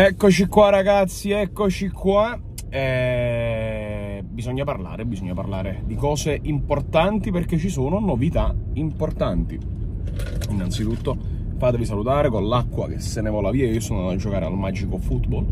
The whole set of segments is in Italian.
Eccoci qua ragazzi, eccoci qua. Eh, bisogna parlare, bisogna parlare di cose importanti perché ci sono novità importanti. Innanzitutto fatevi salutare con l'acqua che se ne vola via, io sono andato a giocare al Magico Football.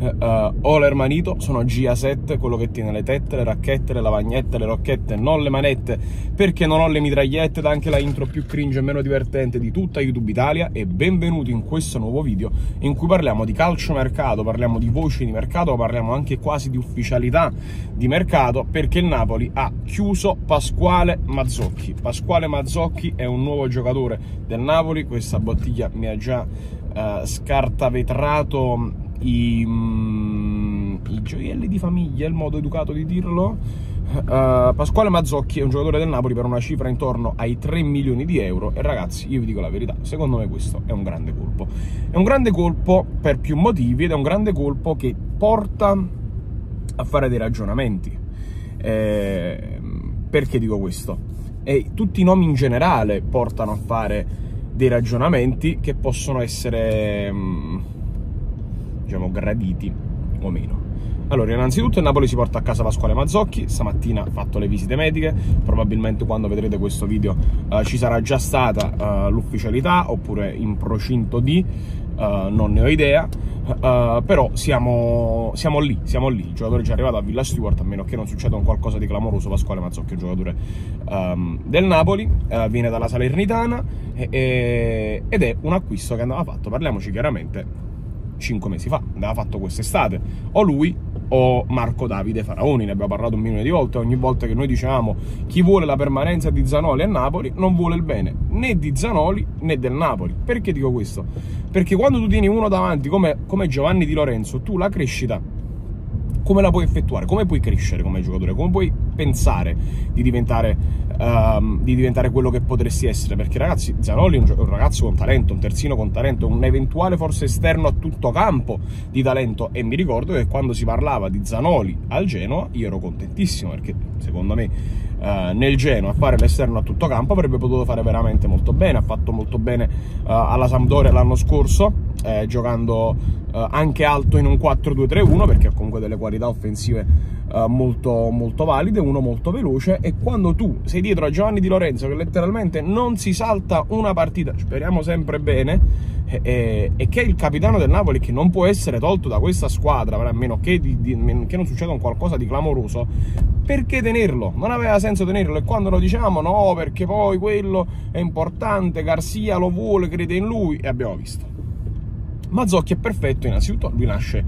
Uh, ho l'ermanito, sono GA7, quello che tiene le tette, le racchette, le lavagnette, le rocchette, non le manette, perché non ho le mitragliette, da anche la intro più cringe e meno divertente di tutta YouTube Italia. E benvenuti in questo nuovo video in cui parliamo di calcio mercato, parliamo di voci di mercato, parliamo anche quasi di ufficialità di mercato, perché il Napoli ha chiuso Pasquale Mazzocchi. Pasquale Mazzocchi è un nuovo giocatore del Napoli, questa bottiglia mi ha già uh, scartavetrato i, mm, i gioielli di famiglia, il modo educato di dirlo. Uh, Pasquale Mazzocchi è un giocatore del Napoli per una cifra intorno ai 3 milioni di euro e ragazzi io vi dico la verità, secondo me questo è un grande colpo è un grande colpo per più motivi ed è un grande colpo che porta a fare dei ragionamenti eh, perché dico questo? E tutti i nomi in generale portano a fare dei ragionamenti che possono essere um, diciamo, graditi o meno. Allora, innanzitutto il Napoli si porta a casa Pasquale Mazzocchi, stamattina ha fatto le visite mediche, probabilmente quando vedrete questo video uh, ci sarà già stata uh, l'ufficialità oppure in procinto di, uh, non ne ho idea, però siamo, siamo, lì, siamo lì, il giocatore è già arrivato a Villa Stewart, a meno che non succeda un qualcosa di clamoroso, Pasquale Mazzocchi è un giocatore um, del Napoli, viene dalla Salernitana e, e, ed è un acquisto che andava fatto, parliamoci chiaramente, 5 mesi fa, andava fatto quest'estate, o lui o Marco Davide Faraoni, ne abbiamo parlato un milione di volte, ogni volta che noi dicevamo chi vuole la permanenza di Zanoli a Napoli non vuole il bene né di Zanoli né del Napoli. Perché dico questo? Perché quando tu tieni uno davanti come, come Giovanni Di Lorenzo, tu la crescita come la puoi effettuare? Come puoi crescere come giocatore? Come puoi pensare di diventare, um, di diventare quello che potresti essere? Perché ragazzi, Zanoli è un, un, ragazzo con talento, un terzino con talento, un eventuale forse esterno a tutto campo di talento e mi ricordo che quando si parlava di Zanoli al Genoa io ero contentissimo perché secondo me uh, nel Genoa fare l'esterno a tutto campo avrebbe potuto fare veramente molto bene, ha fatto molto bene uh, alla Sampdoria l'anno scorso eh, giocando eh, anche alto in un 4-2-3-1 perché ha comunque delle qualità offensive eh, molto, molto valide, uno molto veloce e quando tu sei dietro a Giovanni Di Lorenzo che letteralmente non si salta una partita, speriamo sempre bene, e, e, che è il capitano del Napoli che non può essere tolto da questa squadra, a meno che, di, di, che non succeda un qualcosa di clamoroso, perché tenerlo? Non aveva senso tenerlo e quando lo diciamo no, perché poi quello è importante, Garcia lo vuole, crede in lui e abbiamo visto. Mazzocchi è perfetto, innanzitutto lui nasce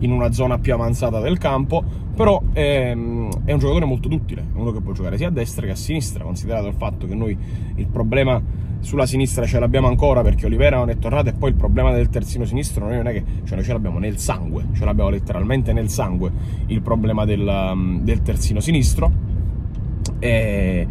in una zona più avanzata del campo, però è, ehm, è, un giocatore molto duttile, uno che può giocare sia a destra che a sinistra, considerato il fatto che noi il problema sulla sinistra ce l'abbiamo ancora perché Olivera non è tornato e poi il problema del terzino sinistro noi non è che cioè noi ce l'abbiamo nel sangue, ce l'abbiamo letteralmente nel sangue il problema del, del terzino sinistro. E,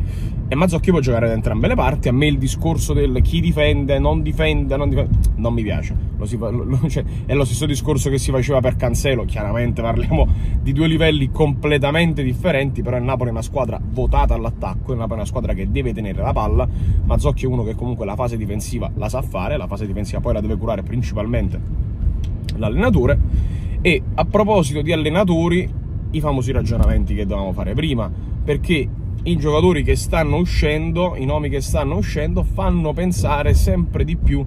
e Mazzocchi può giocare da entrambe le parti. A me il discorso del chi difende, non difende, non, difende, non mi piace. Lo si, lo, cioè, è lo stesso discorso che si faceva per Cancelo. Chiaramente parliamo di due livelli completamente differenti, però il Napoli è una squadra votata all'attacco, il Napoli è una squadra che deve tenere la palla. Mazzocchi è uno che comunque la fase difensiva la sa fare, la fase difensiva poi la deve curare principalmente l'allenatore. E a proposito di allenatori, i famosi ragionamenti che dovevamo fare prima, perché i giocatori che stanno uscendo, i nomi che stanno uscendo, fanno pensare sempre di più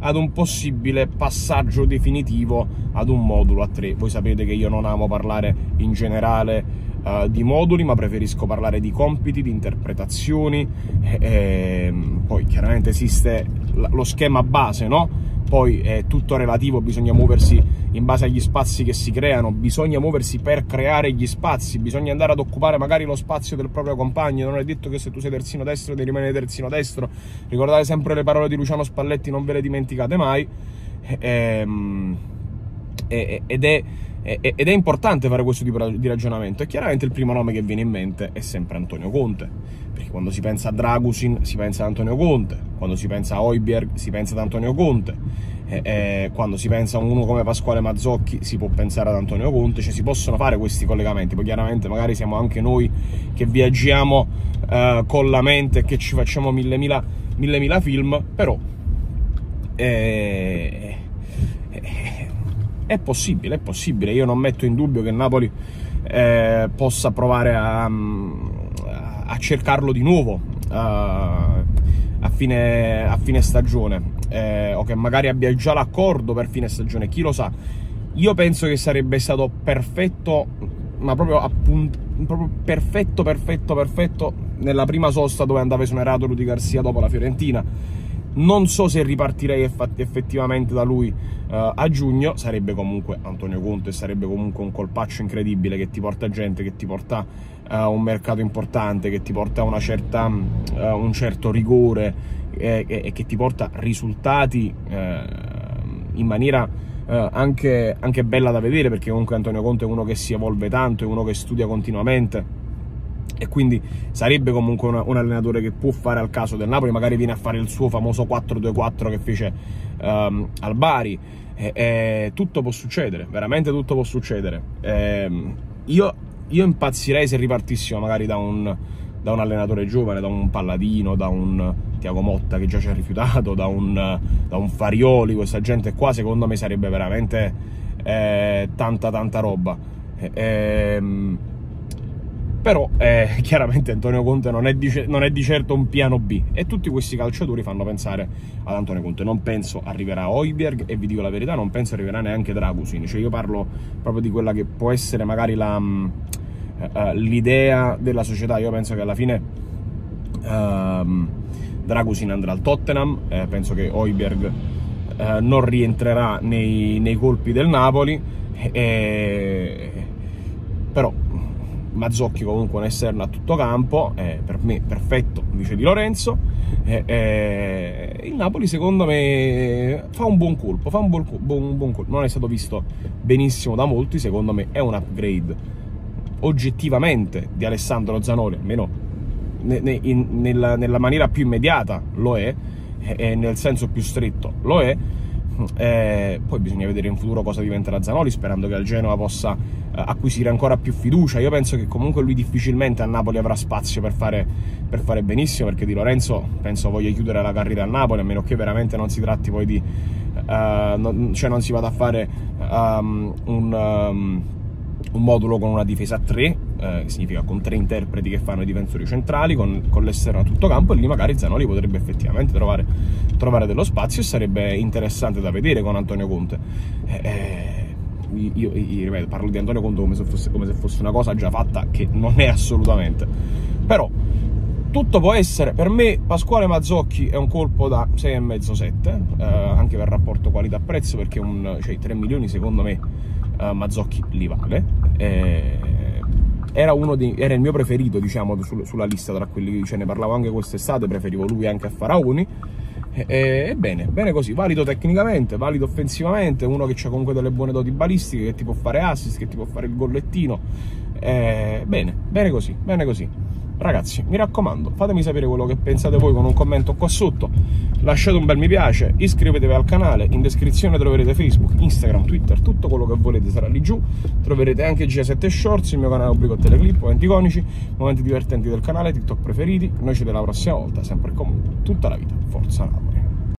ad un possibile passaggio definitivo ad un modulo a 3. Voi sapete che io non amo parlare in generale uh, di moduli, ma preferisco parlare di compiti, di interpretazioni. E, ehm, poi chiaramente esiste lo schema base, no? Poi è tutto relativo, bisogna muoversi in base agli spazi che si creano, bisogna muoversi per creare gli spazi, bisogna andare ad occupare magari lo spazio del proprio compagno, non è detto che se tu sei terzino destro devi rimanere terzino destro, ricordate sempre le parole di Luciano Spalletti, non ve le dimenticate mai, ehm, ed è ed è importante fare questo tipo di ragionamento. E chiaramente il primo nome che viene in mente è sempre Antonio Conte. Perché quando si pensa a Dragusin si pensa ad Antonio Conte. Quando si pensa a Oiberg si pensa ad Antonio Conte. E, e, quando si pensa a uno come Pasquale Mazzocchi si può pensare ad Antonio Conte. Cioè si possono fare questi collegamenti. Poi chiaramente magari siamo anche noi che viaggiamo eh, con la mente e che ci facciamo mille mila, mille mila film però eh, eh, è possibile, è possibile. Io non metto in dubbio che Napoli eh, possa provare a, a, cercarlo di nuovo a, a fine, a fine stagione eh, o che magari abbia già l'accordo per fine stagione, chi lo sa. Io penso che sarebbe stato perfetto, ma proprio, appunto, proprio perfetto, perfetto, perfetto nella prima sosta dove andava esonerato Rudy Garcia dopo la Fiorentina non so se ripartirei effettivamente da lui uh, a giugno, sarebbe comunque Antonio Conte, sarebbe comunque un colpaccio incredibile che ti porta gente, che ti porta uh, un mercato importante, che ti porta certa, uh, un certo rigore e, e, che ti porta risultati in maniera anche, anche bella da vedere perché comunque Antonio Conte è uno che si evolve tanto, è uno che studia continuamente e quindi sarebbe comunque una, un allenatore che può fare al caso del Napoli, magari viene a fare il suo famoso 4-2-4 che fece um, al Bari, e, e, tutto può succedere, veramente tutto può succedere. E, ehm, io, io, impazzirei se ripartissimo magari da un, da un, allenatore giovane, da un Palladino, da un Tiago Motta che già ci ha rifiutato, da un, da un Farioli, questa gente qua secondo me sarebbe veramente eh, tanta tanta roba. E, ehm, però eh, chiaramente Antonio Conte non è, di, non è, di, certo un piano B. E tutti questi calciatori fanno pensare ad Antonio Conte. Non penso arriverà Oiberg e vi dico la verità non penso arriverà neanche Dragusin. Cioè io parlo proprio di quella che può essere magari uh, l'idea della società. Io penso che alla fine uh, Dragusin andrà al Tottenham eh, penso che Oiberg uh, non rientrerà nei, nei, colpi del Napoli. E, però Mazzocchi comunque un esterno a tutto campo, eh, per me perfetto, vice di Lorenzo. Eh, eh, il Napoli secondo me fa un buon colpo, fa un buon, buon, buon colpo. Non è stato visto benissimo da molti, secondo me è un upgrade oggettivamente di Alessandro Zanoli, almeno ne, ne, in, nella, nella, maniera più immediata lo è, e nel senso più stretto lo è. Eh, poi bisogna vedere in futuro cosa diventerà Zanoli, sperando che al Genova possa eh, acquisire ancora più fiducia. Io penso che comunque lui difficilmente a Napoli avrà spazio per fare, per fare benissimo, perché Di Lorenzo penso voglia chiudere la carriera a Napoli, a meno che veramente non si tratti poi di... Uh, non, cioè non si vada a fare um, un... Um, un modulo con una difesa a 3, eh, significa con tre interpreti che fanno i difensori centrali, con, con l'esterno a tutto campo, e lì magari Zanoli potrebbe effettivamente trovare, trovare dello spazio e sarebbe interessante da vedere con Antonio Conte. Eh, eh io, io, ripeto, parlo di Antonio Conte come se, fosse, come se fosse una cosa già fatta, che non è assolutamente. Però tutto può essere, per me Pasquale Mazzocchi è un colpo da 6,5-7, eh, anche per rapporto qualità-prezzo, perché un, cioè, 3 milioni secondo me eh, Mazzocchi li vale. Eh, era, di, era, il mio preferito, diciamo, sul, sulla lista tra quelli che ce ne parlavo anche quest'estate, preferivo lui anche a Faraoni e, bene, bene così, valido tecnicamente, valido offensivamente, uno che ha comunque delle buone doti balistiche, che ti può fare assist, che ti può fare il gollettino. E, bene, bene così, bene così. Ragazzi, mi raccomando, fatemi sapere quello che pensate voi con un commento qua sotto, lasciate un bel mi piace, iscrivetevi al canale, in descrizione troverete Facebook, Instagram, Twitter, tutto quello che volete sarà lì giù, troverete anche G7 Shorts, il mio canale pubblico teleclip, momenti iconici, momenti divertenti del canale, TikTok preferiti, noi ci vediamo la prossima volta, sempre e comunque, tutta la vita, forza Napoli!